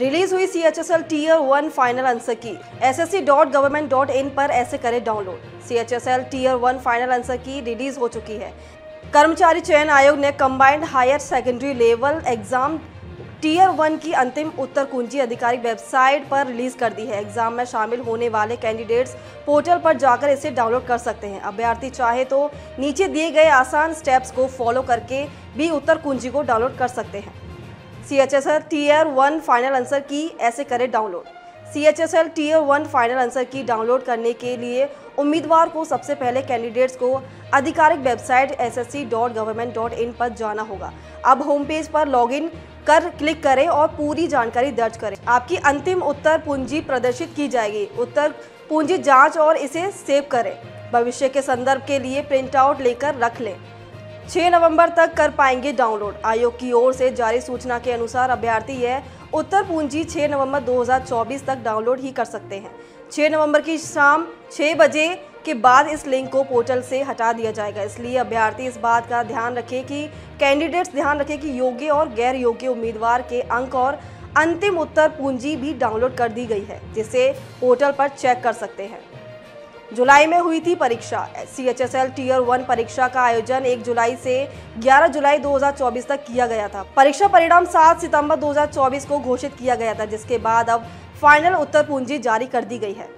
Release हुई C H S L tier one final answer key. S S C dot government dot in पर ऐसे करें download C H S L tier one final answer key release हो चुकी है। कर्मचारी चयन आयोग ने combined higher secondary level exam tier one की अंतिम उत्तर कुंजी आधिकारिक वेबसाइट पर रिलीज़ कर दी है। एग्ज़ाम में शामिल होने वाले कैंडिडेट्स पोर्टल पर जाकर इसे डाउनलोड कर सकते हैं। अभ्यर्थी चाहे तो नीचे दिए गए आसान स्टेप्स को फॉलो करके भी उत्तर कुंजी को डाउनलोड कर सकते हैं। C H S tier one final answer key ऐसे करें download. C H S L tier one final answer key download करने के लिए उम्मीदवार को सबसे पहले कैंडिडेट्स को आधिकारिक website S S C dot government dot in पर जाना होगा। अब होम पेज पर लॉगिन कर क्लिक करें और पूरी जानकारी दर्ज करें। आपकी अंतिम उत्तर पूंजी प्रदर्शित की जाएगी। उत्तर पूंजी जाँच और इसे सेव करें। भविष्य के संदर्भ के लिए प्रिंट आउट लेकर रख लें। 6 नवंबर तक कर पाएँगे डाउनलोड। आयोग की ओर से जारी सूचना के अनुसार अभ्यर्थी यह उत्तर पूंजी 6 नवंबर 2024 तक डाउनलोड ही कर सकते हैं। 6 नवंबर की शाम 6 बजे के बाद इस लिंक को पोर्टल से हटा दिया जाएगा। इसलिए अभ्यर्थी इस बात का ध्यान रखें कि कैंडिडेट्स ध्यान रखें कि योग्य और गैर योग्य उम्मीदवार के अंक और अंतिम उत्तर पूंजी भी डाउनलोड कर दी गई है, जिसे पोर्टल पर चेक कर सकते हैं। जुलाई में हुई थी परीक्षा। C H S L tier one परीक्षा का आयोजन 1 जुलाई से 11 जुलाई 2024 तक किया गया था। परीक्षा परिणाम 7 सितंबर 2024 को घोषित किया गया था, जिसके बाद अब फाइनल उत्तर पूंजी जारी कर दी गई है।